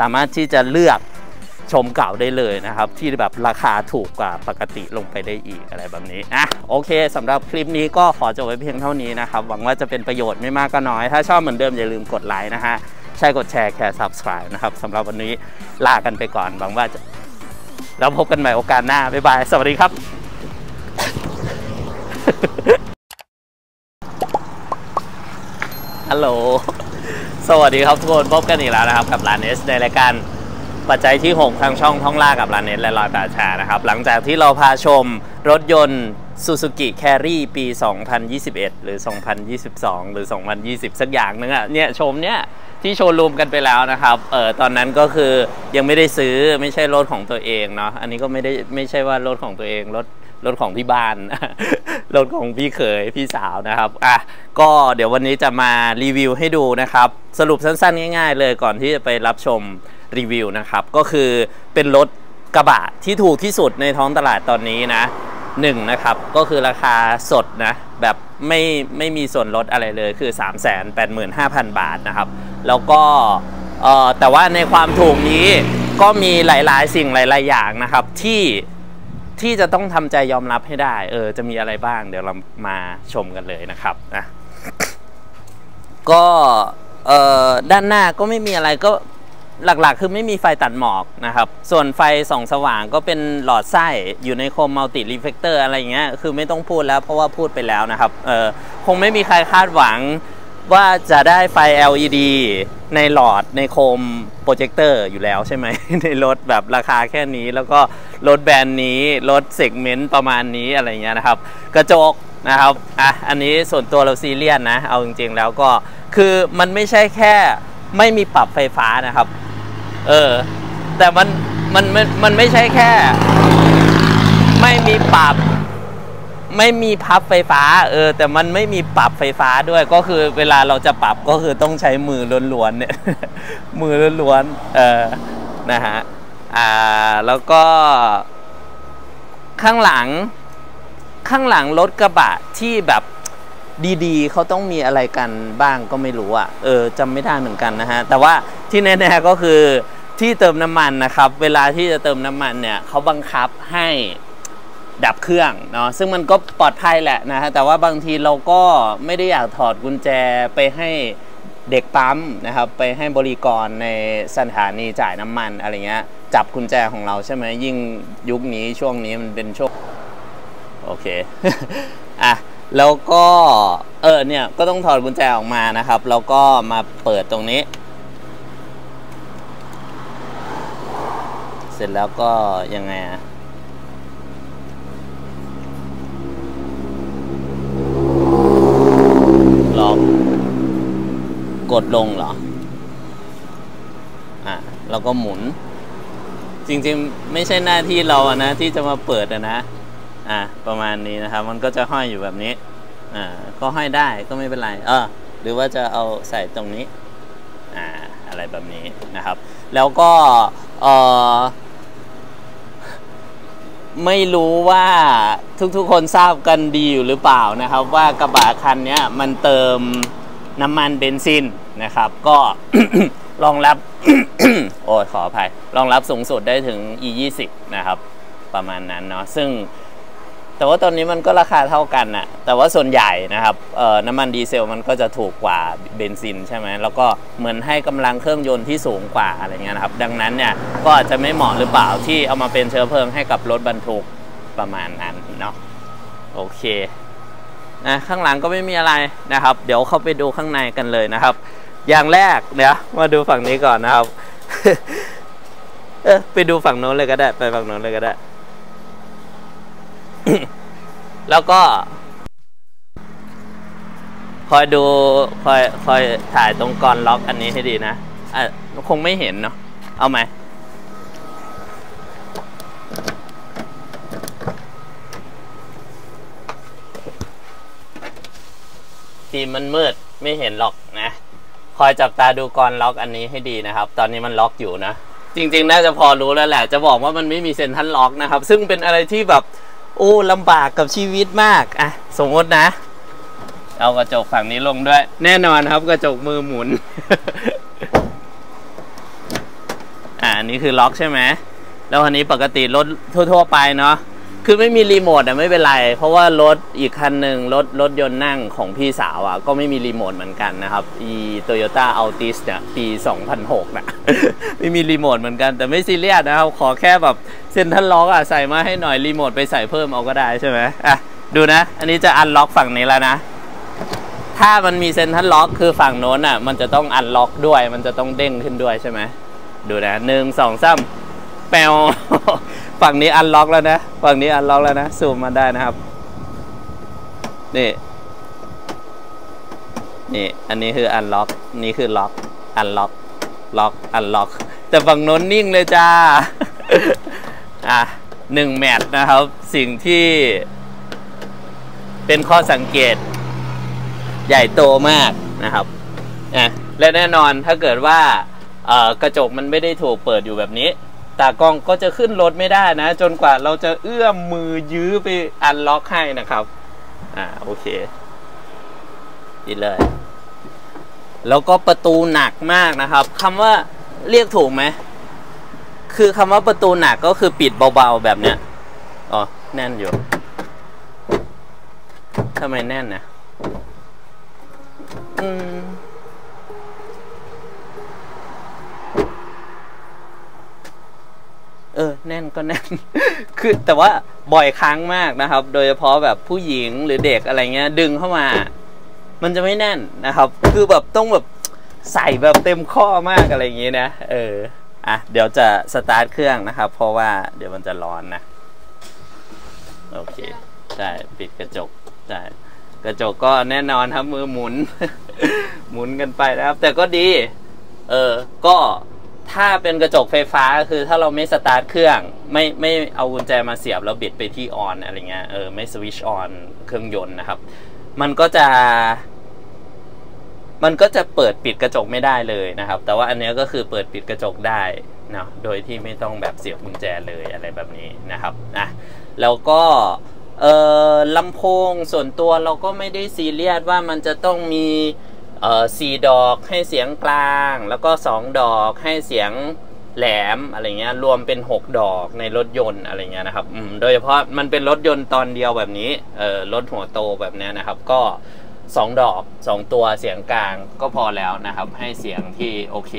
สามารถที่จะเลือกชมเก่าได้เลยนะครับ ที่แบบราคาถูกกว่าปกติลงไปได้อีกอะไรแบบนี้อะโอเคสำหรับคลิปนี้ก็ขอจบไว้เพียงเท่านี้นะครับ หวังว่าจะเป็นประโยชน์ไม่มากก็น้อย ถ้าชอบเหมือนเดิมอย่าลืมกดไลค์นะฮะใช่กดแชร์แค่ subscribe นะครับสำหรับวันนี้ลากันไปก่อนหวังว่าจะแล้วพบกันใหม่โอกาสหน้า บ๊ายบาย สวัสดีครับ ฮัลโหล สวัสดีครับทุกคนพบกันอีกแล้วนะครับกับร้านเอสในรายการปัจจัยที่ 6 ทางช่องท่องล่ากับร้านเอสและลอยป่าชานะครับ หลังจากที่เราพาชมรถยนต์ Suzuki Carry ปี 2021 หรือ 2022 หรือ 2020 สักอย่างนึงอะเนี่ยชมเนี่ยที่โชว์รูมกันไปแล้วนะครับเออตอนนั้นก็คือยังไม่ได้ซื้อไม่ใช่รถของตัวเองเนาะอันนี้ก็ไม่ได้ไม่ใช่ว่ารถของตัวเองรถ รถของที่บ้าน รถของพี่เขยพี่สาวนะครับอะก็เดี๋ยววันนี้จะมารีวิวให้ดูนะครับ สรุปสั้นๆ ง่าย ๆ เลยก่อนที่จะไปรับชมรีวิวนะครับ ก็คือเป็นรถกระบะที่ถูกที่สุดในท้องตลาดตอนนี้นะหนึ่งนะครับก็คือราคาสดนะแบบไม่ไม่มีส่วนลดอะไรเลยคือ 385,000 บาทนะครับ แล้วก็เอ่อแต่ว่าในความถูกนี้ก็มีหลาย ๆ สิ่งหลาย ๆ อย่างนะครับที่ ที่จะต้องทำใจยอมรับให้ได้ เออ จะมีอะไรบ้าง เดี๋ยวเรามาชมกันเลยนะครับนะก็เอ่อด้านหน้าก็ไม่มีอะไรก็หลักๆ คือไม่มีไฟตัดหมอกนะครับ ส่วนไฟส่องสว่างก็เป็นหลอดไส้อยู่ในโคม multi-reflector อะไรอย่างเงี้ย คือไม่ต้องพูดแล้วเพราะว่าพูดไปแล้วนะครับ เออคงไม่มีใครคาดหวัง ว่าจะได้ไฟ LED ในหลอดในโคมโปรเจคเตอร์อยู่แล้วใช่ไหม ในรถแบบราคาแค่นี้ แล้วก็รถแบรนด์นี้รถ segment ประมาณนี้อะไรเงี้ยนะครับ กระจกนะครับอะอันนี้ส่วนตัวเราซีเรียสนะ เอาจริงๆแล้วก็คือมันไม่ใช่แค่ไม่มีปรับไฟฟ้านะครับ เออ แต่มันมันมันมันไม่ใช่แค่ ไม่มีปรับ ไม่มีพับไฟฟ้าเออแต่มันไม่มีปรับไฟฟ้าด้วยก็คือเวลาเราจะปรับก็คือต้องใช้มือล้วนๆเนี่ยมือล้วนๆเออนะฮะอ่าแล้วก็ ข้างหลัง ข้างหลังรถกระบะที่แบบดีๆเขาต้องมีอะไรกันบ้างก็ไม่รู้อะเออจำไม่ได้เหมือนกันนะฮะแต่ว่าที่แน่ๆก็คือที่เติมน้ำมันนะครับ เวลาที่จะเติมน้ำมันเนี่ยเขาบังคับให้ ดับเครื่องเนาะซึ่งมันก็ปลอดภัยแหละนะฮะแต่ว่าบางทีเราก็ไม่ได้อยากถอดกุญแจไปให้เด็กปั๊มนะครับไปให้บริกรในสถานีจ่ายน้ำมันอะไรเงี้ยจับกุญแจของเราใช่ไหมยิ่งยุคนี้ช่วงนี้มันเป็นช่วงโอเคอะแล้วก็เออเนี่ยก็ต้องถอดกุญแจออกมานะครับ แล้วก็มาเปิดตรงนี้ เสร็จแล้วก็ยังไงอะล็อกก ดลงเหรอ อะแล้วก็หมุน จริงๆ ไม่ใช่หน้าที่เราอะนะ ที่จะมาเปิดอะนะ อะประมาณนี้นะครับ มันก็จะห้อยอยู่แบบนี้ อ่า ก็ห้อยได้ก็ไม่เป็นไร เออ หรือว่าจะเอาใส่ตรงนี้ อ่า อะไรแบบนี้นะครับ แล้วก็ เออไม่รู้ว่าทุกๆคนทราบกันดีอยู่หรือเปล่านะครับ ว่ากระบะคันนี้มันเติม น้ำมันเบนซินนะครับ ก็รองรับโอ้ยขออภัยรองรับสูงสุดได้ถึง e 2 0นะครับ ประมาณนั้นเนาะซึ่ง แต่ว่าตอนนี้มันก็ราคาเท่ากันนะแต่ว่าส่วนใหญ่นะครับน้ำมันดีเซลมันก็จะถูกกว่าเบนซินใช่ไหมแล้วก็เหมือนให้กำลังเครื่องยนต์ที่สูงกว่าอะไรเงี้ยนะครับ ดังนั้นเนี่ยก็อาจจะไม่เหมาะหรือเปล่าที่เอามาเป็นเชื้อเพลิงให้กับรถบรรทุกประมาณนั้นเนาะโอเค นะข้างหลังก็ไม่มีอะไรนะครับ เดี๋ยวเข้าไปดูข้างในกันเลยนะครับ อย่างแรกเดี๋ยวมาดูฝั่งนี้ก่อนนะครับเออไปดูฝั่งโน้นเลยก็ได้ ไปฝั่งโน้นเลยก็ได้ แล้วก็ คอยดูคอยคอยถ่ายตรงกลอนล็อกอันนี้ให้ดีนะอะคงไม่เห็นเนาะเอาไหม ฟิล์มมันมืดไม่เห็นหรอกนะ คอยจับตาดูกลอนล็อกอันนี้ให้ดีนะครับ ตอนนี้มันล็อกอยู่นะ จริงๆ น่าจะพอรู้แล้วแหละ จะบอกว่ามันไม่มี central lock นะครับ ซึ่งเป็นอะไรที่แบบโอ้ลำบากกับชีวิตมากอะสมมตินะ เอากระจกฝั่งนี้ลงด้วย แน่นอนครับกระจกมือหมุนอันนี้คือล็อกใช่ไหมแล้วอันนี้ปกติรถทั่ว ๆ ไปเนาะ คือไม่มีรีโมทอะไม่เป็นไร เพราะว่ารถอีกคันหนึ่งรถรถยนต์นั่งของพี่สาวอะก็ไม่มีรีโมทเหมือนกันนะครับอีโตโยต้าอัลติสเนี่ยปี 2006นะไม่มีรีโมทเหมือนกันแต่ไม่ซีเรียสนะครับ ขอแค่แบบcentral lock อะใส่มาให้หน่อยรีโมทไปใส่เพิ่มเอาก็ได้ใช่ไหมอะดูนะ อันนี้จะ unlock ฝั่งนี้แล้วนะ ถ้ามันมี central lock คือฝั่งโน้นอะมันจะต้อง unlock ด้วยมันจะต้องเด้งขึ้นด้วยใช่ไหมดูนะหนึ่งสองสาม แปวฝั่งนี้ unlock แล้วนะฝั่งนี้ unlock แล้วนะซูมมาได้นะครับนี่นี่อันนี้คือ unlock นี่คือล็อกอันล็อกล็อกอันล็อก แต่ฝั่งน้นนิ่งเลยจ้าอะหนึ่งแมตช์นะครับ สิ่งที่เป็นข้อสังเกต ใหญ่โตมากนะครับนะและแน่นอนถ้าเกิดว่ากระจกมันไม่ได้ถูกเปิดอยู่แบบนี้ ตากล้องก็จะขึ้นรถไม่ได้นะ จนกว่าเราจะเอื้อมมือยื้อไปอันล็อกให้นะครับ อ่าโอเคดีเลย แล้วก็ประตูหนักมากนะครับคำว่าเรียกถูกไหมคือคำว่าประตูหนักก็คือปิดเบาๆแบบเนี้ยอ๋อแน่นอยู่ทำไมแน่นนะอืม เออแน่นก็แน่น คือแต่ว่าบ่อยครั้งมากนะครับ โดยเฉพาะแบบผู้หญิงหรือเด็กอะไรเงี้ย ดึงเข้ามา มันจะไม่แน่นนะครับ คือแบบต้องแบบใส่แบบเต็มข้อมากอะไรอย่างงี้นะ เออ อะ เดี๋ยวจะสตาร์ทเครื่องนะครับ เพราะว่าเดี๋ยวมันจะร้อนนะ โอเค ใช่ ปิดกระจก ใช่ กระจกก็แน่นอนครับมือหมุน หมุนกันไปนะครับ แต่ก็ดี เออ ก็ ถ้าเป็นกระจกไฟฟ้าคือถ้าเราไม่สตาร์ทเครื่อง ไม่ไม่เอากุญแจมาเสียบแล้วบิดไปที่ออนอะไรเงี้ยเออไม่สวิชออนเครื่องยนต์นะครับ มันก็จะ มันก็จะเปิดปิดกระจกไม่ได้เลยนะครับ แต่ว่าอันนี้ก็คือเปิดปิดกระจกได้เนาะโดยที่ไม่ต้องแบบเสียบกุญแจเลยอะไรแบบนี้นะครับนะแล้วก็เออลำโพงส่วนตัวเราก็ไม่ได้ซีเรียสว่ามันจะต้องมี สี่ดอกให้เสียงกลาง แล้วก็สองดอกให้เสียงแหลมอะไรเงี้ยรวมเป็น 6 ดอกในรถยนต์อะไรเงี้ยนะครับโดยเฉพาะมันเป็นรถยนต์ตอนเดียวแบบนี้เออรถหัวโตแบบนี้นะครับก็ 2 ดอก 2 ตัวเสียงกลางก็พอแล้วนะครับ ให้เสียงที่โอเค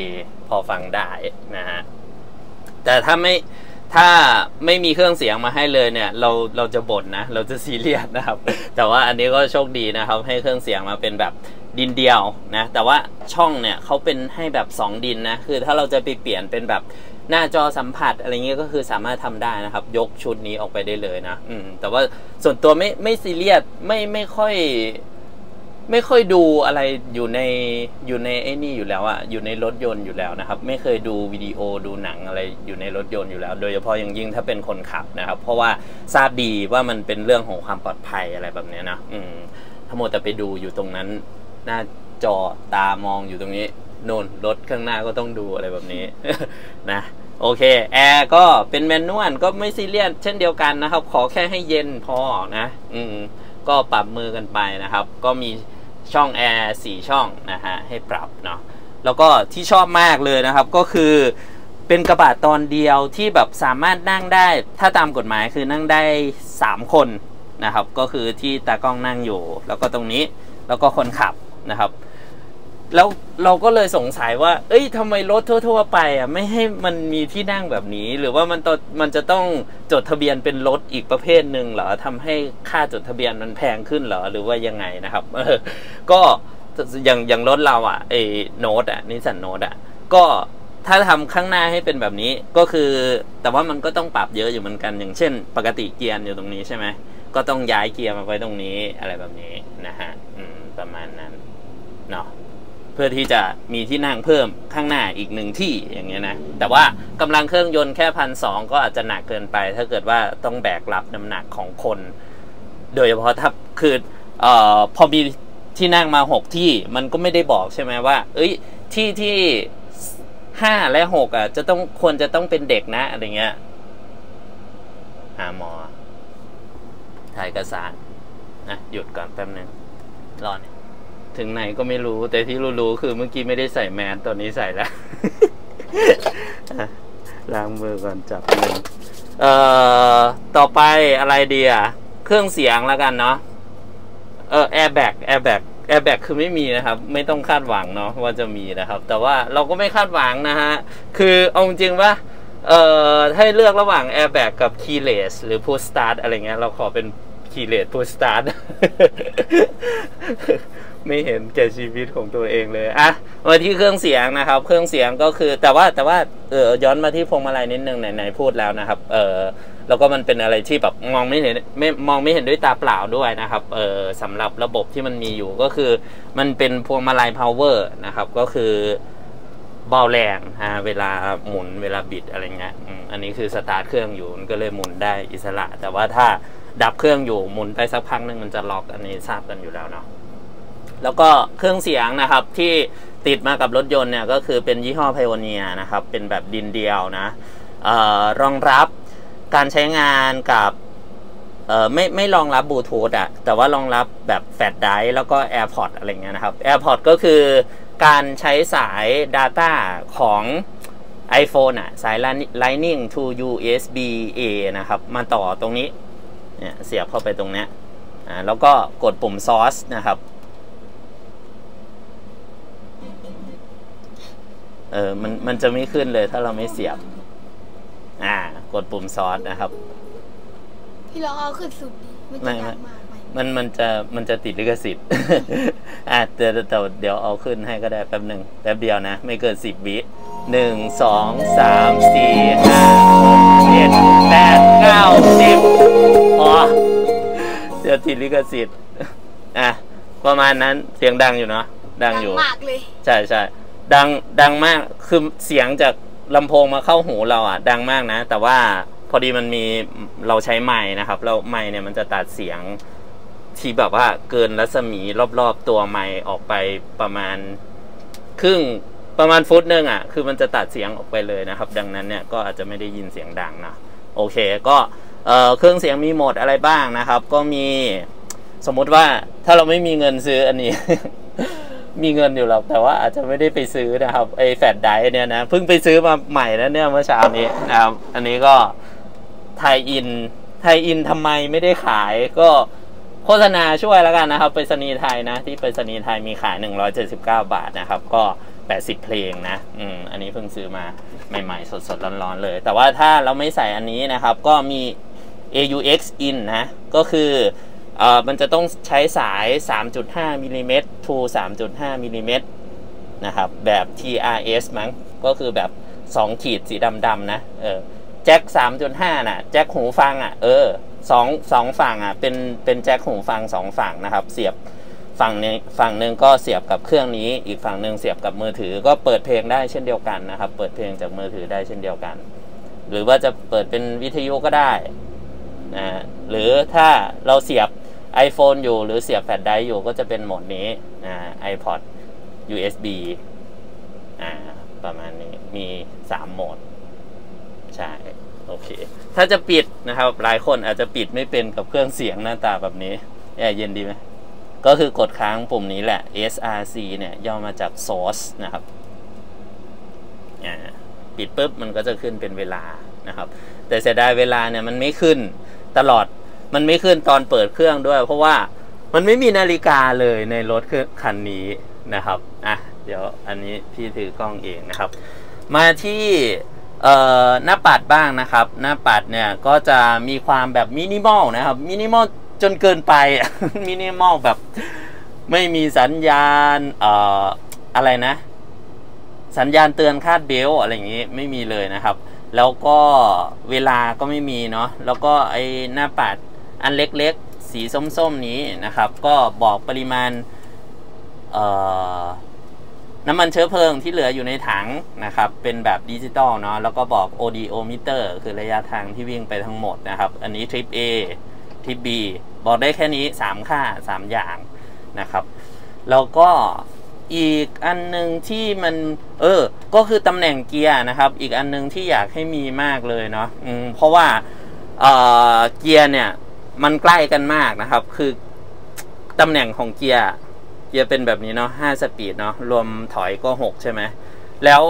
พอฟังได้นะฮะแต่ถ้าไม่ถ้าไม่มีเครื่องเสียงมาให้เลยเนี่ย เราเราจะบ่นนะ เราจะซีเรียสนะครับ แต่ว่าอันนี้ก็โชคดีนะครับ ให้เครื่องเสียงมาเป็นแบบ ดินเดียวนะ แต่ว่าช่องเนี่ยเขาเป็นให้แบบ 2 ดินนะ คือถ้าเราจะไปเปลี่ยนเป็นแบบหน้าจอสัมผัสอะไรเงี้ยก็คือสามารถทำได้นะครับ ยกชุดนี้ออกไปได้เลยนะ อืม แต่ว่าส่วนตัวไม่ไม่ซีเรียสไม่ไม่ค่อย ไม่ค่อยดูอะไรอยู่ในอยู่ในไอ้นี่อยู่แล้วอะอยู่ในรถยนต์อยู่แล้วนะครับ ไม่เคยดูวิดีโอดูหนังอะไรอยู่ในรถยนต์อยู่แล้ว โดยเฉพาะอย่างยิ่งถ้าเป็นคนขับนะครับ เพราะว่าทราบดีว่ามันเป็นเรื่องของความปลอดภัยอะไรแบบเนี้ยนะ อืมถ้าโมวแต่ไปดูอยู่ตรงนั้น หน้าจอตามองอยู่ตรงนี้โน่นรถข้างหน้าก็ต้องดูอะไรแบบนี้นะโอเคแอร์ก็เป็นแมนนวลก็ไม่ซีเรียสเช่นเดียวกันนะครับ ขอแค่ให้เย็นพอนะ อืมก็ปรับมือกันไปนะครับ ก็มีช่องแอร์สี่ช่องนะฮะให้ปรับเนาะแล้วก็ที่ชอบมากเลยนะครับก็คือเป็นกระบะตอนเดียวที่แบบสามารถนั่งได้ ถ้าตามกฎหมายคือนั่งได้ 3 คนนะครับ ก็คือที่ตากล้องนั่งอยู่ แล้วก็ตรงนี้แล้วก็คนขับ นะครับ แล้วเราก็เลยสงสัยว่า เอ้ยทำไมรถทั่ว ๆ ไปอะไม่ให้มันมีที่นั่งแบบนี้ หรือว่ามันตมันจะต้องจดทะเบียนเป็นรถอีกประเภทหนึ่งเหรอทำให้ค่าจดทะเบียนมันแพงขึ้นเหรอหรือว่ายังไงนะครับก็อย่างอย่างรถเราอะไอ้โน้ตอะนิสสันโน้ตอะก็ถ้าทำข้างหน้าให้เป็นแบบนี้ก็คือ แต่ว่ามันก็ต้องปรับเยอะอยู่เหมือนกัน อย่างเช่น ปกติเกียร์อยู่ตรงนี้ใช่ไหมก็ต้องย้ายเกียร์มาไว้ตรงนี้อะไรแบบนี้นะฮะประมาณนั้น เนาะเพื่อที่จะมีที่นั่งเพิ่มข้างหน้าอีกหนึ่งที่อย่างเงี้ยนะแต่ว่ากำลังเครื่องยนต์แค่พันสองก็อาจจะหนักเกินไป ถ้าเกิดว่าต้องแบกรับน้ำหนักของคน โดยเฉพาะถ้าคือเอ่อพอมีที่นั่งมาหกที่มันก็ไม่ได้บอกใช่ไหมว่า เอ้ยที่ที่ห้าและหกอะ จะต้องควรจะต้องเป็นเด็กนะอะไรเงี้ยหาหมอถ่ายเอกสารนะหยุดก่อนแป๊บนึงรอเนี่ย ถึงไหนก็ไม่รู้ แต่ที่รู้ๆคือเมื่อกี้ไม่ได้ใส่แมสตอนนี้ใส่แล้วล้างมือก่อนจับหนึ่งเอ่อต่อไปอะไรดีอะ เครื่องเสียงแล้วกันเนาะเออแอร์แบ็กแอร์แบ็กแอร์แบ็กคือไม่มีนะครับ ไม่ต้องคาดหวังเนาะว่าจะมีนะครับ แต่ว่าเราก็ไม่คาดหวังนะฮะ คือเอาจริงว่าเอ่อให้เลือกระหว่าง Airbag กับ Keyless หรือ Push Start อะไรเงี้ยเราขอเป็น Keyless Push Start ไม่เห็นแก่ชีวิตของตัวเองเลยอะมาที่เครื่องเสียงนะครับ เครื่องเสียงก็คือแต่ว่าแต่ว่าเออย้อนมาที่พวงมาลัยนิดนึงไหนๆพูดแล้วนะครับ เออแล้วก็มันเป็นอะไรที่แบบมองไม่เห็นไม่มองไม่เห็นด้วยตาเปล่าด้วยนะครับเออสำหรับระบบที่มันมีอยู่ก็คือมันเป็นพวงมาลัย power นะครับก็คือเบาแรงฮะเวลาหมุนเวลาบิดอะไรเงี้ยอันนี้คือสตาร์ทเครื่องอยู่มันก็เลยหมุนได้อิสระ แต่ว่าถ้าดับเครื่องอยู่หมุนไปสักพักหนึ่งมันจะล็อกอันนี้ทราบกันอยู่แล้วเนาะ แล้วก็เครื่องเสียงนะครับที่ติดมากับรถยนต์เนี่ยก็คือเป็นยี่ห้อ Pioneer นะครับ เป็นแบบ DIN เดียวนะออรองรับการใช้งานกับไม่ไม่รองรับบลูทูธอะแต่ว่ารองรับแบบแฟลชไดร์แล้วก็ AirPod อะไรเงี้ยนะครับ AirPod ก็คือการใช้สาย Data ของ iPhone อะสาย Lightning to USB A นะครับ มาต่อตรงนี้เนี่ยเสียบเข้าไปตรงเนี้ยอ่าแล้วก็กดปุ่ม Source นะครับ ออมันมันจะไม่ขึ้นเลยถ้าเราไม่เสียบ อ่า กดปุ่มซอสนะครับ พี่ลองเอาขึ้นสุดดิมันไม่จะไม่ดังมากไหมมันมันจะมันจะติดลิขสิทธิ์ อะเดี๋ยวเดี๋ยวเดี๋ยวเอาขึ้นให้ก็ได้แป๊บหนึ่งแป๊บเดียวนะ ไม่เกินสิบวิหนึ่งสองสามสี่ห้าหกเจ็ดแปดเก้าสิบอ๋อเดี๋ยวติดลิขสิทธิ์ อะ ประมาณนั้นเสียงดังอยู่เนาะดังอยู่มากเลย ใช่ใช่ ดังดังมากคือเสียงจากลำโพงมาเข้าหูเราอะ ดังมากนะ แต่ว่าพอดีมันมีเราใช้ไม้นะครับแล้วไม้เนี่ยมันจะตัดเสียงที่แบบว่าเกินรัศมีรอบๆตัวไม้ออกไปประมาณครึ่งประมาณฟุตหนึงอะ คือมันจะตัดเสียงออกไปเลยนะครับ ดังนั้นเนี่ยก็อาจจะไม่ได้ยินเสียงดังนะโอเคก็เเครื่องเสียงมีโหมดอะไรบ้างนะครับ ก็มีสมมุติว่าถ้าเราไม่มีเงินซื้ออันนี้ มีเงินอยู่หรอกแต่ว่าอาจจะไม่ได้ไปซื้อนะครับไอแฟลชไดเนี่ยนะเพิ่งไปซื้อมาใหม่นะเนี่ยเมื่อเช้านี้นะครับ อันนี้ก็ไทยอินไทยอินทำไมไม่ได้ขายก็โฆษณาช่วยแล้วกันนะครับไปรษณีย์ไทยนะ ที่ไปรษณีย์ไทยมีขาย 179 บาทนะครับ ก็ 80 เพลงนะอืมอันนี้เพิ่งซื้อมาใหม่ๆ สดๆร้อนๆเลย แต่ว่าถ้าเราไม่ใส่อันนี้นะครับ ก็มี AUX in นะ ก็คือ มันจะต้องใช้สาย 3.5มิลลิเมตร to 3.5มิลลิเมตรนะครับแบบ TRS มั้งก็คือแบบ 2 ขีดสีดำๆนะเออแจ็ค 3.5 น่ะ แจ็คหูฟังอะเออสองสองฝั่งอะเป็นเป็นแจ็คหูฟังสองฝั่งนะครับ เสียบฝั่งนึงฝั่งหนึ่งก็เสียบกับเครื่องนี้ อีกฝั่งหนึ่งเสียบกับมือถือ ก็เปิดเพลงได้เช่นเดียวกันนะครับ เปิดเพลงจากมือถือได้เช่นเดียวกัน หรือว่าจะเปิดเป็นวิทยุก็ได้นะฮะหรือถ้าเราเสียบ iPhone อยู่หรือเสียบแฟลชไดรฟ์อยู่ก็จะเป็นโหมดนี้นะ iPod USB อ่าประมาณนี้มี 3 โหมด ใช่ โอเค ถ้าจะปิดนะครับ หลายคนอาจจะปิดไม่เป็นกับเครื่องเสียงหน้าตาแบบนี้แอร์เย็นดีไหมก็คือกดค้างปุ่มนี้แหละ SRC เนี่ย ย่อมาจาก source นะครับปิดปุ๊บมันก็จะขึ้นเป็นเวลานะครับ แต่เสียดายเวลาเนี่ยมันไม่ขึ้นตลอด มันไม่ขึ้นตอนเปิดเครื่องด้วย เพราะว่ามันไม่มีนาฬิกาเลยในรถคันนี้นะครับอะเดี๋ยวอันนี้พี่ถือกล้องเองนะครับ มาที่หน้าปัดบ้างนะครับ หน้าปัดเนี่ยก็จะมีความแบบมินิมอลนะครับมินิมอลจนเกินไปมินิมอลแบบไม่มีสัญญาณเอ่ออะไรนะ สัญญาณเตือนคาดเบลอะไรอย่างนี้ไม่มีเลยนะครับ แล้วก็เวลาก็ไม่มีเนาะแล้วก็ไอ้หน้าปัด อันเล็กๆ สีส้มๆนี้นะครับ ก็บอกปริมาณน้ำมันเชื้อเพลิงที่เหลืออยู่ในถังนะครับ เป็นแบบดิจิตอลเนาะแล้วก็บอก odometer คือระยะทางที่วิ่งไปทั้งหมดนะครับ อันนี้ทริป A ทริป B บอกได้แค่นี้ 3 ค่า 3 อย่างนะครับ แล้วก็อีกอันหนึ่งที่มัน เออ ก็คือตำแหน่งเกียร์นะครับ อีกอันหนึงที่อยากให้มีมากเลยเนาะเพราะว่าเเกียร์เนี่ย มันใกล้กันมากนะครับ คือตำแหน่งของเกียร์เกียร์เป็นแบบนี้เนาะห้าสปีดเนาะรวมถอยก็หกใช่ไหมแล้ว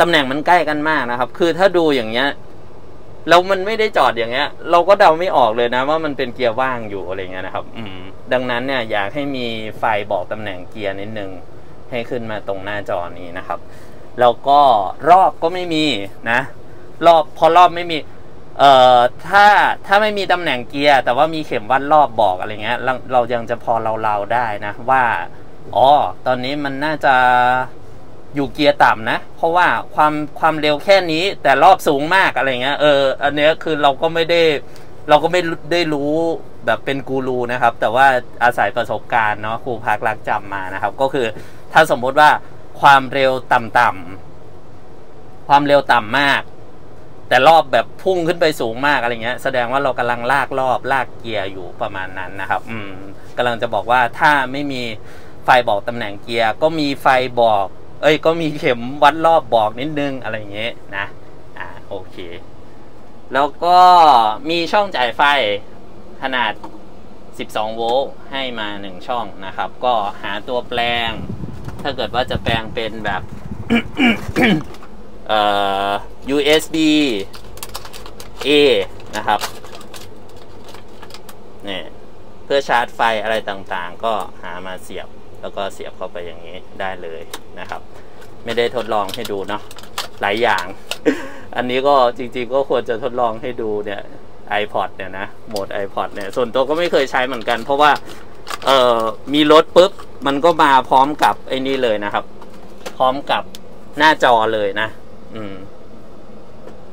ตำแหน่งมันใกล้กันมากนะครับ คือถ้าดูอย่างเงี้ยแล้วมันไม่ได้จอดอย่างเงี้ย เราก็เดาไม่ออกเลยนะ ว่ามันเป็นเกียร์ว่างอยู่อะไรเงี้ยนะครับ อืม ดังนั้นเนี่ยอยากให้มีไฟบอกตำแหน่งเกียร์นิดนึงให้ขึ้นมาตรงหน้าจอนี้นะครับ แล้วก็รอบก็ไม่มีนะ รอบพอรอบไม่มี เอ่อถ้าถ้าไม่มีตำแหน่งเกียร์แต่ว่ามีเข็มวัดรอบบอกอะไรเงี้ยเราเรายังจะพอเราเราๆได้นะว่าอ๋อตอนนี้มันน่าจะอยู่เกียร์ต่ำนะ เพราะว่าความความเร็วแค่นี้แต่รอบสูงมากอะไรเงี้ยเอออันเนี้ยคือเราก็ไม่ได้ เราก็ไม่ได้รู้แบบเป็นกูรูนะครับ แต่ว่าอาศัยประสบการณ์เนาะครูพักรักจำมานะครับ ก็คือถ้าสมมุติว่าความเร็วต่ำๆความเร็วต่ำมาก แต่รอบแบบพุ่งขึ้นไปสูงมากอะไรเงี้ย แสดงว่าเรากำลังลากรอบลากเกียร์อยู่ประมาณนั้นนะครับ อืมกำลังจะบอกว่าถ้าไม่มีไฟบอกตำแหน่งเกียร์ก็มีไฟบอก เอ้ย ก็มีเข็มวัดรอบบอกนิดนึงอะไรเงี้ยนะ อ่าโอเค แล้วก็มีช่องจ่ายไฟขนาด 12 โวลต์ให้มา 1 ช่องนะครับ ก็หาตัวแปลง ถ้าเกิดว่าจะแปลงเป็นแบบ เอ่อ USB A นะครับนี่เพื่อชาร์จไฟอะไรต่างๆ ก็หามาเสียบแล้วก็เสียบเข้าไปอย่างนี้ได้เลยนะครับ ไม่ได้ทดลองให้ดูเนาะหลายอย่าง อันนี้ก็จริงๆก็ควรจะทดลองให้ดูเนี่ย iPod เนี่ยนะโหมด iPod เนี่ยส่วนตัวก็ไม่เคยใช้เหมือนกัน เพราะว่าเอ่อมีรถปุ๊บ มันก็มาพร้อมกับไอ้นี่เลยนะครับ พร้อมกับหน้าจอเลยนะ อืม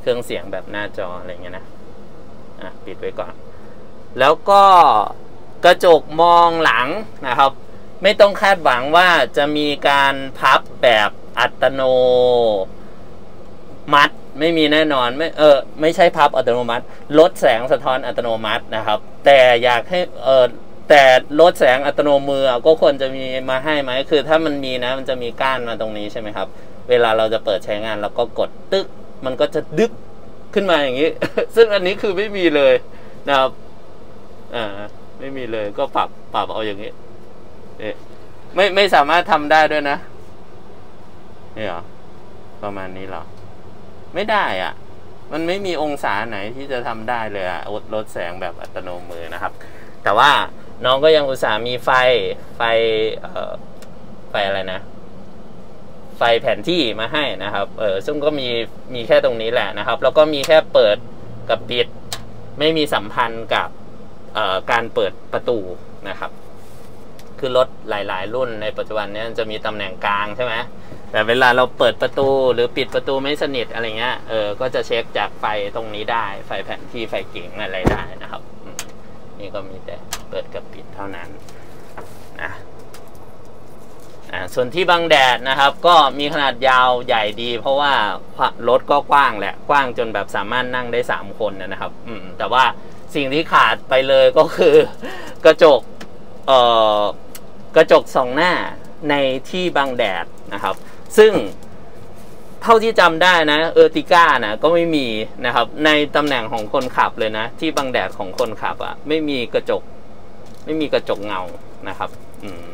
เครื่องเสียงแบบหน้าจออะไรเงี้ยนะอะปิดไว้ก่อน แล้วก็กระจกมองหลังนะครับ ไม่ต้องคาดหวังว่าจะมีการพับแบบอัตโนมัติไม่มีแน่นอนไม่เออไม่ใช่พับอัตโนมัติ ลดแสงสะท้อนอัตโนมัตินะครับ แต่อยากให้เออแต่ลดแสงอัตโนมือก็ควรจะมีมาให้ไหมคือถ้ามันมีนะมันจะมีก้านมาตรงนี้ใช่ไหมครับ เวลาเราจะเปิดใช้งานเราก็กดตึ๊ก มันก็จะดึกขึ้นมาอย่างนี้ ซึ่งอันนี้คือไม่มีเลยนะครับอ่าไม่มีเลยก็ปรับปรับเอาอย่างนี้เอ๊ะไม่ไม่สามารถทำได้ด้วยนะนี่เหรอประมาณนี้เหรอ ไม่ได้อะ มันไม่มีองศาไหนที่จะทำได้เลยอะลดลดแสงแบบอัตโนมือนะครับ แต่ว่าน้องก็ยังอุตส่าห์มีไฟไฟเอ่อไฟอะไรนะ ไฟแผนที่มาให้นะครับ เออซึ่งก็มีมีแค่ตรงนี้แหละนะครับ แล้วก็มีแค่เปิดกับปิด ไม่มีสัมพันธ์กับเอ่อการเปิดประตูนะครับ คือรถหลาย ๆ รุ่นในปัจจุบันนี้จะมีตำแหน่งกลางใช่ไหมแต่เวลาเราเปิดประตูหรือปิดประตูไม่สนิทอะไรเงี้ย เออ ก็จะเช็คจากไฟตรงนี้ได้ ไฟแผนที่ไฟเก๋งอะไรได้นะครับ นี่ก็มีแต่เปิดกับปิดเท่านั้นนะ อ่าส่วนที่บังแดดนะครับก็มีขนาดยาวใหญ่ดี เพราะว่ารถก็กว้างแหละกว้างจนแบบสามารถนั่งได้สามคนนะครับอืมแต่ว่าสิ่งที่ขาดไปเลยก็คือกระจกเอ่อกระจกสองหน้าในที่บังแดดนะครับ ซึ่งเท่าที่จำได้นะเออร์ติก้านะก็ไม่มีนะครับ ในตำแหน่งของคนขับเลยนะ ที่บังแดดของคนขับอะ่ะไม่มีกระจก ไม่มีกระจกเงานะครับ อืม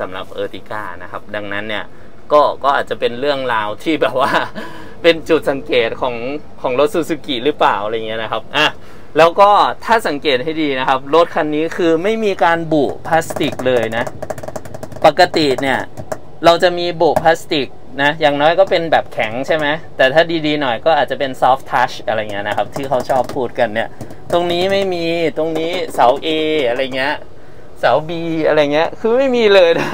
สำหรับเออร์ติก้านะครับ ดังนั้นเนี่ยก็ก็อาจจะเป็นเรื่องราวที่แบบว่า เป็นจุดสังเกตของของรถซูซูกิหรือเปล่าอะไรเงี้ยนะครับอะแล้วก็ถ้าสังเกตให้ดีนะครับ รถคันนี้คือไม่มีการบุพลาสติกเลยนะ ปกติเนี่ย เราจะมีบุพลาสติกนะอย่างน้อยก็เป็นแบบแข็งใช่ไหมแต่ถ้าดีๆหน่อยก็อาจจะเป็นซอฟ t ์ทัชอะไรเงี้ยนะครับ ที่เขาชอบพูดกันเนี่ย ตรงนี้ไม่มีตรงนี้เสา A อะไรเงี้ย สา B อะไรเงี้ย คือไม่มีเลยนะ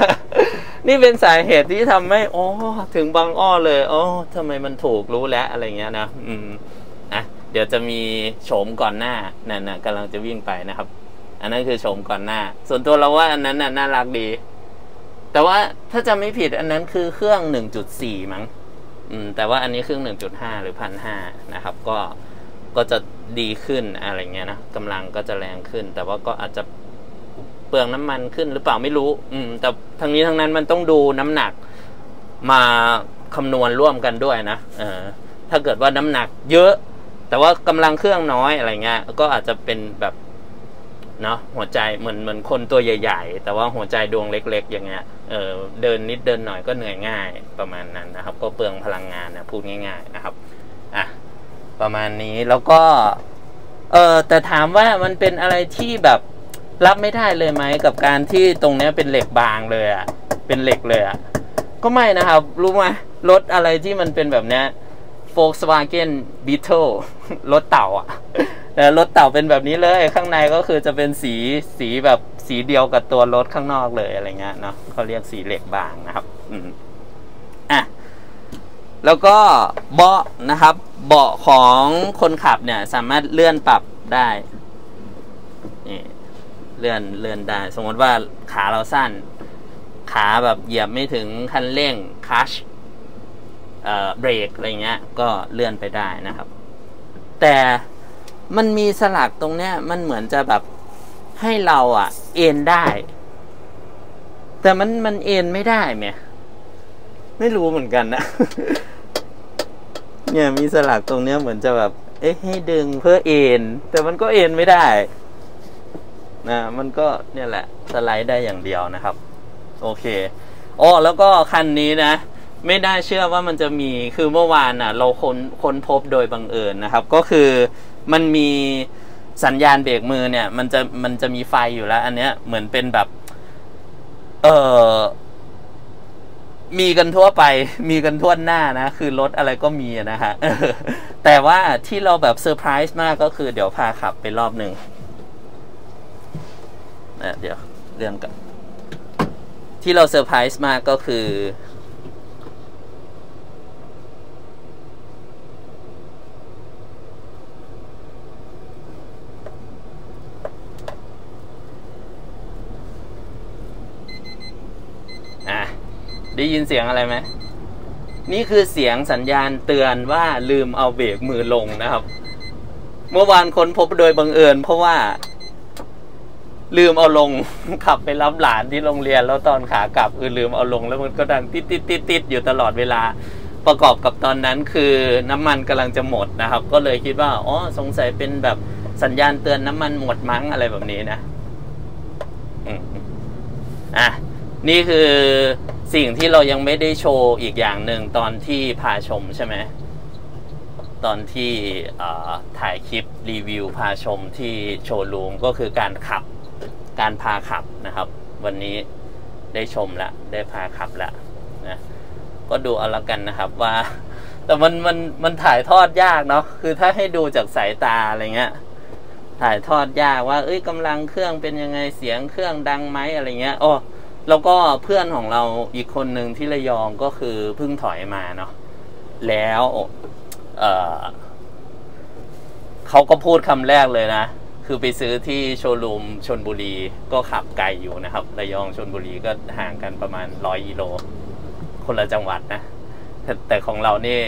นี่เป็นสาเหตุที่ทำให้อ๋อถึงบางอ้อเลยอ๋อทำไมมันถูกรู้แล้วอะไรเงี้ยนะ อืมอะเดี๋ยวจะมีโฉมก่อนหน้านั่นนะกำลังจะวิ่งไปนะครับ อันนั้นคือโฉมก่อนหน้า ส่วนตัวเราว่าอันนั้นน่ะน่ารักดี แต่ว่าถ้าจำไม่ผิดอันนั้นคือเครื่อง 1.4 มั้ง อืม แต่ว่าอันนี้เครื่อง 1.5 หรือ1,500นะครับ ก็ก็จะดีขึ้นอะไรเงี้ยนะกำลังก็จะแรงขึ้น แต่ว่าก็อาจจะ เปลืองน้ำมันขึ้นหรือเปล่าไม่รู้ อืม แต่ทั้งนี้ทั้งนั้นมันต้องดูน้ำหนักมาคำนวณร่วมกันด้วยนะเออถ้าเกิดว่าน้ำหนักเยอะ แต่ว่ากำลังเครื่องน้อยอะไรเงี้ยก็อาจจะเป็นแบบเนาะหัวใจเหมือนเหมือนคนตัวใหญ่ ๆ แต่ว่าหัวใจดวงเล็ก ๆ อย่างเงี้ยเออเดินนิดเดินหน่อยก็เหนื่อยง่ายประมาณนั้นนะครับ ก็เปลืองพลังงานนะพูดง่าย ๆ นะครับอะประมาณนี้แล้วก็ เออแต่ถามว่ามันเป็นอะไรที่แบบ รับไม่ได้เลยไหมกับการที่ตรงเนี้ยเป็นเหล็กบางเลยอะ่ะเป็นเหล็กเลยอะ่ะก็ไม่นะครับ รู้ไหมรถอะไรที่มันเป็นแบบเนี้ย Volkswagen Beetle รถเต่าอะแต่รถเต่าเป็นแบบนี้เลย ข้างในก็คือจะเป็นสีสีแบบสีเดียวกับตัวรถข้างนอกเลยอะไรเงี้ยเนาะเขาเรียกสีเหล็กบางนะครับ อืมอะแล้วก็เบาะนะครับ เบาะของคนขับเนี่ย สามารถเลื่อนปรับได้นี่ เลื่อนเลื่อนได้ สมมติว่าขาเราสั้น ขาแบบเหยียบไม่ถึงคันเร่งคัชเบรกอะไรเงี้ย ก็เลื่อนไปได้นะครับ แต่มันมีสลักตรงเนี้ย มันเหมือนจะแบบให้เราอะเอ็นได้ แต่มันมันเอ็นไม่ได้ไหมไม่รู้เหมือนกันนะเนี่ยมีสลักตรงเนี้ยเหมือนจะแบบ เอ๊ะให้ดึงเพื่อเอ็นแต่มันก็เอ็นไม่ได้ นะมันก็เนี่ยแหละสไลด์ได้อย่างเดียวนะครับ โอเคอ๋อแล้วก็คันนี้นะ ไม่ได้เชื่อว่ามันจะมีคือเมื่อวานน่ะ เราค้นคนพบโดยบังเอิญนะครับ ก็คือมันมีสัญญาณเบรกมือเนี่ย มันจะมันจะมีไฟอยู่แล้ว อันเนี้ยเหมือนเป็นแบบ เออมีกันทั่วไป มีกันทั่วหน้านะ คือรถอะไรก็มีนะฮะแต่ว่าที่เราแบบเซอร์ไพรส์มากก็คือเดี๋ยวพาขับไปรอบหนึ่ง เดี๋ยวเรื่องกันที่เราเซอร์ไพรส์มากก็คืออะได้ยินเสียงอะไรไหม นี่คือเสียงสัญญาณเตือนว่าลืมเอาเบรกมือลงนะครับ เมื่อวานค้นพบโดยบังเอิญเพราะว่า ลืมเอาลงขับไปรับหลานที่โรงเรียน แล้วตอนขากลับคือลืมเอาลง แล้วมันก็ดังติดติดติดติดอยู่ตลอดเวลาประกอบกับตอนนั้นคือน้ำมันกำลังจะหมดนะครับ ก็เลยคิดว่าอ๋อสงสัยเป็นแบบสัญญาณเตือนน้ำมันหมดมั้งอะไรแบบนี้นะอะนี่คือสิ่งที่เรายังไม่ได้โชว์อีกอย่างหนึ่งตอนที่พาชมใช่ไหมตอนที่ถ่ายคลิปรีวิวพาชมที่โชว์รูมก็คือการขับ การพาขับนะครับ วันนี้ได้ชมแล้วได้พาขับแล้วนะก็ดูเอาละกันนะครับว่า แต่มันมันมันถ่ายทอดยากเนาะคือถ้าให้ดูจากสายตาอะไรเงี้ยถ่ายทอดยากว่า เอ้ยกำลังเครื่องเป็นยังไงเสียงเครื่องดังไหมอะไรเงี้ยโอ้แล้วก็เพื่อนของเราอีกคนหนึ่งที่ระยองก็คือเพิ่งถอยมาเนาะแล้ว เออเขาก็พูดคำแรกเลยนะ คือไปซื้อที่โชว์รูมชนบุรีก็ขับไกลอยู่นะครับระยองชนบุรีก็ห่างกันประมาณร้อยกิโล คนละจังหวัดนะแต่แต่ของเรานี่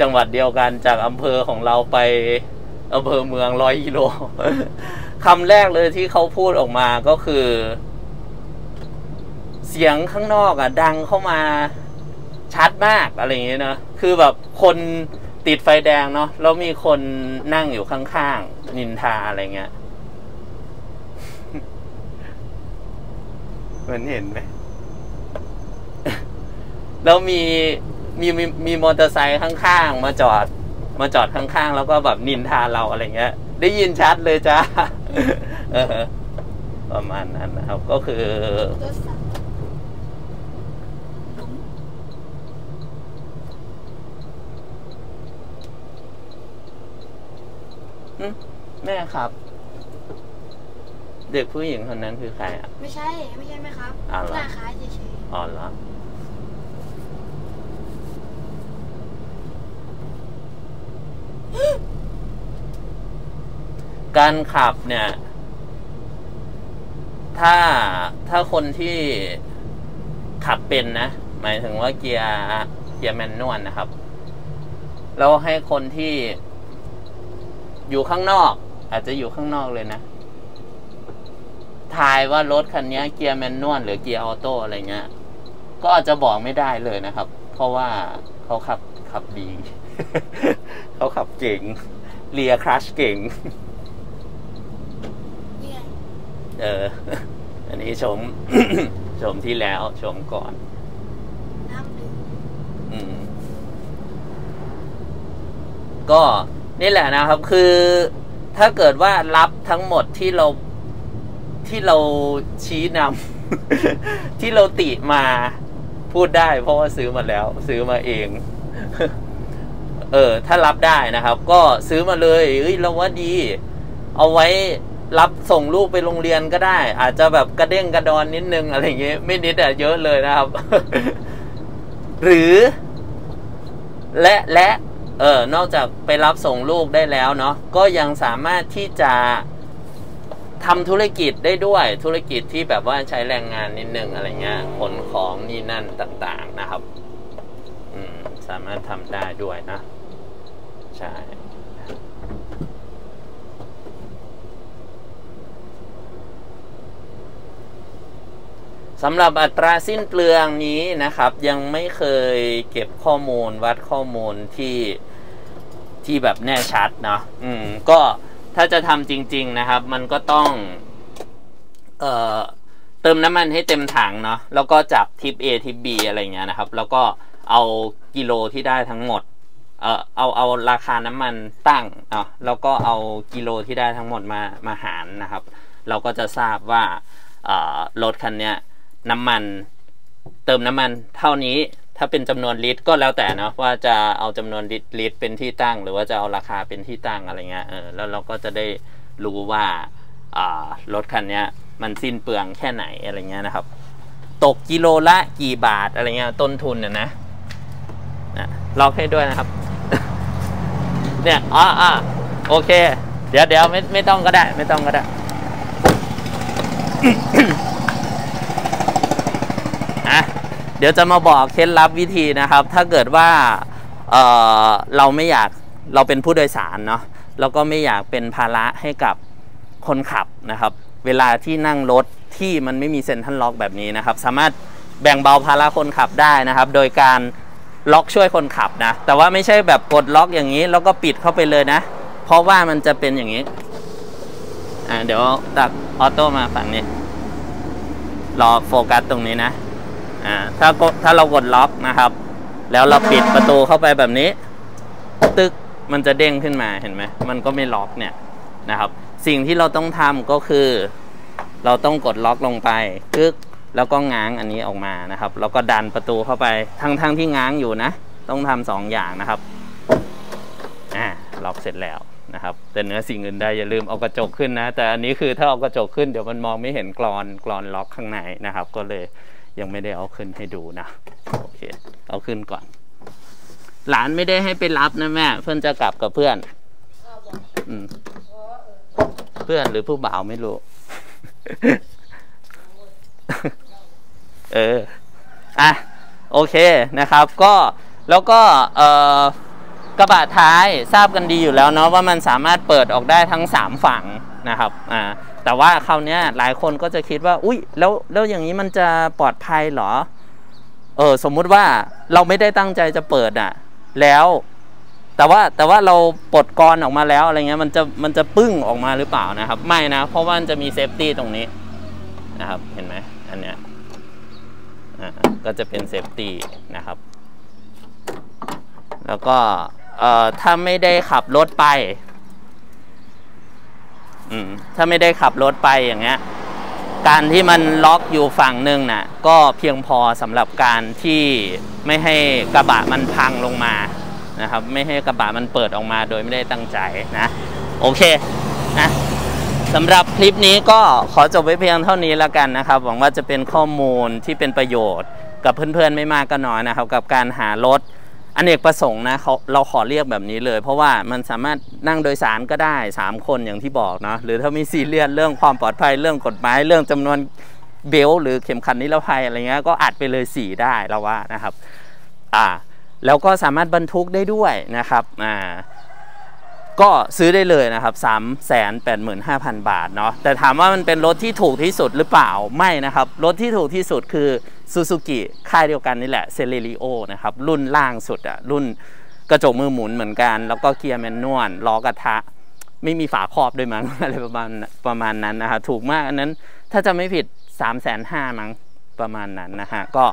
จังหวัดเดียวกันจากอำเภอของเราไปอำเภอเมืองร้อยกิโลคำแรกเลยที่เขาพูดออกมาก็คือ เสียงข้างนอกอะ ดังเข้ามาชัดมากอะไรอย่างเงี้ยนะคือแบบคน ติดไฟแดงเนาะแล้วมีคนนั่งอยู่ข้างๆ นินทาอะไรเงี้ยมันเห็นไหมแล้วมีมีมีมีมอเตอร์ไซค์ข้างๆ มาจอด มาจอดข้างๆ แล้วก็แบบนินทาเราอะไรเงี้ย ได้ยินชัดเลยจ้าเออประมาณนั้นนะครับ ก็คือ รถสัตว์ผม อืม แม่ครับ เด็กผู้หญิงคนนั้นคือใครอะ ไม่ใช่ ไม่ใช่ไหมครับอ้าวเหรอหน้าคล้ายเฉยอ๋อเหรอการขับเนี่ย ถ้าถ้าคนที่ขับเป็นนะ หมายถึงว่าเกียร์เกียร์แมนนวลนะครับ แล้วให้คนที่อยู่ข้างนอก อาจจะอยู่ข้างนอกเลยนะ ทายว่ารถคันนี้เกียร์แมนนวลหรือเกียร์ออโต้อะไรเงี้ย ก็อาจจะบอกไม่ได้เลยนะครับ เพราะว่าเขาขับขับดี เขาขับเก่ง เลียคลัชเก่งๆนี่ไงเออ อันนี้ชม ชมที่แล้ว ชมก่อนน้ำดื่มอืมก็นี่แหละนะครับคือ ถ้าเกิดว่ารับทั้งหมดที่เราที่เราชี้นำ ที่เราติมาพูดได้ เพราะว่าซื้อมาแล้ว ซื้อมาเอง เออ ถ้ารับได้นะครับ ก็ซื้อมาเลยเอ้ยเราว่าดี เอาไว้รับส่งลูกไปโรงเรียนก็ได้ อาจจะแบบกระเด้งกระดอนนิดนึงอะไรอย่างเงี้ยไม่นิดอะเยอะเลยนะครับ หรือ และและ เออนอกจากไปรับส่งลูกได้แล้วเนาะก็ยังสามารถที่จะทำธุรกิจได้ด้วยธุรกิจที่แบบว่าใช้แรงงานนิดนึงอะไรเงี้ยขนของนี่นั่นต่างๆนะครับ อืม สามารถทำได้ด้วยนะ ใช่สำหรับอัตราสิ้นเปลืองนี้นะครับ ยังไม่เคยเก็บข้อมูลวัดข้อมูลที่ ที่แบบแน่ชัดเนาะอืมก็ถ้าจะทำจริง ๆนะครับ มันก็ต้อง เอ่อเติมน้ำมันให้เต็มถังเนาะแล้วก็จับทิป A ทิป B อะไรเงี้ยนะครับ แล้วก็เอากิโลที่ได้ทั้งหมด เอ่อเอาเอาราคาน้ำมันตั้งเนาะแล้วก็เอากิโลที่ได้ทั้งหมดมามาหารนะครับ เราก็จะทราบว่าเอ่อรถคันเนี้ยน้ำมันเติมน้ำมันเท่านี้ ถ้าเป็นจำนวนลิตรก็แล้วแต่นะว่าจะเอาจำนวนลิตรลิตรเป็นที่ตั้ง หรือว่าจะเอาราคาเป็นที่ตั้งอะไรเงี้ยเออแล้วเราก็จะได้รู้ว่าอ่ารถคันเนี้ยมันสิ้นเปลืองแค่ไหนอะไรเงี้ยนะครับ ตกกิโลละกี่บาทอะไรเงี้ยต้นทุนเนี่ยนะนะล็อกให้ด้วยนะครับ เนี่ยอ๋ออโอเค เดี๋ยวเดี๋ยวไม่ไม่ต้องก็ได้ ไม่ต้องก็ได้อะ เดี๋ยวจะมาบอกเคล็ดลับวิธีนะครับ ถ้าเกิดว่าเเราไม่อยากเราเป็นผู้โดยสารเนาะแล้วก็ไม่อยากเป็นภาระให้กับคนขับนะครับ เวลาที่นั่งรถที่มันไม่มีเซ็นทรัลล็อกแบบนี้นะครับ สามารถแบ่งเบาภาระคนขับได้นะครับ โดยการล็อกช่วยคนขับนะ แต่ว่าไม่ใช่แบบกดล็อกอย่างนี้ แล้วก็ปิดเข้าไปเลยนะ เพราะว่ามันจะเป็นอย่างนี้อ่าเดี๋ยวตักออโต้มาฝั่งนี้ รอโฟกัสตรงนี้นะ อ่าถ้ากดถ้าเรากดล็อกนะครับ แล้วเราปิดประตูเข้าไปแบบนี้ ตึกมันจะเด้งขึ้นมาเห็นไหมมันก็ไม่ล็อกเนี่ยนะครับ สิ่งที่เราต้องทำก็คือ เราต้องกดล็อกลงไปกึกแล้วก็ง้างอันนี้ออกมานะครับ แล้วก็ดันประตูเข้าไปทั้งทั้งที่ง้างอยู่นะ ต้องทำสองอย่างนะครับอ่าล็อกเสร็จแล้วนะครับ แต่เหนื้อสิ่งอื่นใดอย่าลืมเอากระจกขึ้นนะ แต่อันนี้คือถ้าเอากระจกขึ้นเดี๋ยวมันมองไม่เห็นกรอนกรอนล็อกข้างในนะครับ ก็เลย ยังไม่ได้เอาขึ้นให้ดูนะโอเค เอาขึ้นก่อน หลานไม่ได้ให้ไปรับนะแม่ เพื่อนจะกลับกับเพื่อนอืมเพื่อนหรือผู้บ่าวไม่รู้ เอออะโอเคนะครับ ก็แล้วก็เอ่อกระบะท้ายทราบกันดีอยู่แล้วเนาะว่ามันสามารถเปิดออกได้ทั้ง 3 ฝั่งนะครับอ่า แต่ว่าคราวเนี้ยหลายคนก็จะคิดว่า อุ้ยแล้วแล้วอย่างนี้มันจะปลอดภัยเหรอ เออสมมุติว่าเราไม่ได้ตั้งใจจะเปิดอะแล้ว แต่ว่าแต่ว่าเราปลดกลอนออกมาแล้วอะไรเงี้ยมันจะมันจะปึ้งออกมาหรือเปล่านะครับ ไม่นะ เพราะว่ามันจะมี safety ตรงนี้นะครับเห็นไหมอันเนี้ยอ่าก็จะเป็น safety นะครับ แล้วก็เอ่อถ้าไม่ได้ขับรถไป ถ้าไม่ได้ขับรถไปอย่างเงี้ย การที่มันล็อกอยู่ฝั่งหนึ่งน่ะ ก็เพียงพอสำหรับการที่ไม่ให้กระบะมันพังลงมานะครับ ไม่ให้กระบะมันเปิดออกมาโดยไม่ได้ตั้งใจนะ โอเคนะสำหรับคลิปนี้ก็ขอจบไว้เพียงเท่านี้แล้วกันนะครับ หวังว่าจะเป็นข้อมูลที่เป็นประโยชน์ กับเพื่อนๆไม่มากก็น้อยนะครับ กับการหารถ อเนกประสงค์นะเขาเราขอเรียกแบบนี้เลย เพราะว่ามันสามารถนั่งโดยสารก็ได้ 3 คนอย่างที่บอกเนาะหรือถ้ามีซีเรียสเรื่องความปลอดภัยเรื่องกฎหมายเรื่องจำนวนbelt หรือเข็มขัดนิรภัยอะไรเงี้ยก็อัดไปเลย 4 ได้แล้วว่านะครับอ่าแล้วก็สามารถบรรทุกได้ด้วยนะครับอ่า ก็ซื้อได้เลยนะครับ 3 8 5 0 0 0 บาทเนาะแต่ถามว่ามันเป็นรถที่ถูกที่สุดหรือเปล่าไม่นะครับ รถที่ถูกที่สุดคือซูซูกิค่ายเดียวกันนี่แหละ Celerio นะครับ รุ่นล่างสุดอะรุ่นกระจกมือหมุนเหมือนกัน แล้วก็เกียร์ manual ล้อกระทะ ไม่มีฝาครอบด้วยมั้งอะไรประมาณประมาณนั้นนะฮะถูกมากอันนั้นถ้าจะไม่ผิด3ามแสนห้ามั้งประมาณนั้นนะฮะก็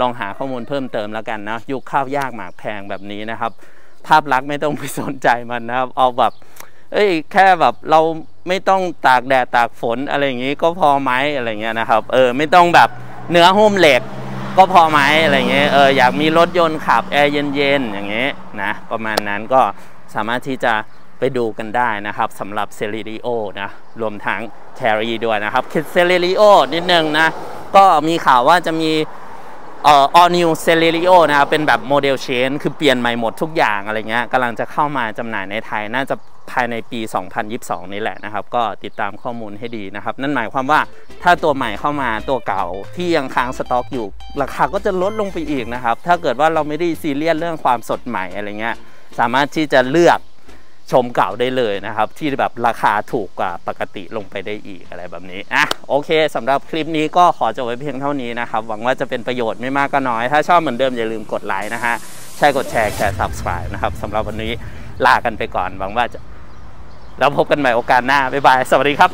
ลองหาข้อมูลเพิ่มเติมแล้วกันนะยุคข้าวยากหมากแพงแบบนี้นะครับ ภาพลักษณ์ไม่ต้องไปสนใจมันนะครับ เอาแบบ เอ้ยแค่แบบเราไม่ต้องตากแดดตากฝนอะไรอย่างงี้ก็พอไหมอะไรเงี้ยนะครับ เออไม่ต้องแบบเนื้อหุ้มเหล็กก็พอไหมอะไรเงี้ยเอออยากมีรถยนต์ขับแอร์เย็นๆอย่างเงี้ยนะประมาณนั้นก็สามารถที่จะไปดูกันได้นะครับสำหรับ Celerio นะรวมทั้ง Carry ด้วยนะครับ Celerio นิดนึงนะก็มีข่าวว่าจะมี เอ่อ all new Celerio นะครับเป็นแบบ model change คือเปลี่ยนใหม่หมดทุกอย่างอะไรเงี้ยกำลังจะเข้ามาจำหน่ายในไทยน่าจะภายในปี 2022 นี้แหละนะครับ ก็ติดตามข้อมูลให้ดีนะครับ นั่นหมายความว่าถ้าตัวใหม่เข้ามาตัวเก่าที่ยังค้างสต็อกอยู่ ราคาก็จะลดลงไปอีกนะครับ ถ้าเกิดว่าเราไม่ได้ซีเรียสเรื่องความสดใหม่อะไรเงี้ยสามารถที่จะเลือก ชมเก่าได้เลยนะครับ ที่แบบราคาถูกกว่าปกติลงไปได้อีกอะไรแบบนี้อะโอเคสำหรับคลิปนี้ก็ขอจบไว้เพียงเท่านี้นะครับ หวังว่าจะเป็นประโยชน์ไม่มากก็น้อย ถ้าชอบเหมือนเดิมอย่าลืมกดไลค์นะฮะใช่กดแชร์แชร์ subscribe นะครับสำหรับวันนี้ลากันไปก่อน หวังว่าจะแล้วพบกันใหม่โอกาสหน้าบ๊ายบาย สวัสดีครับ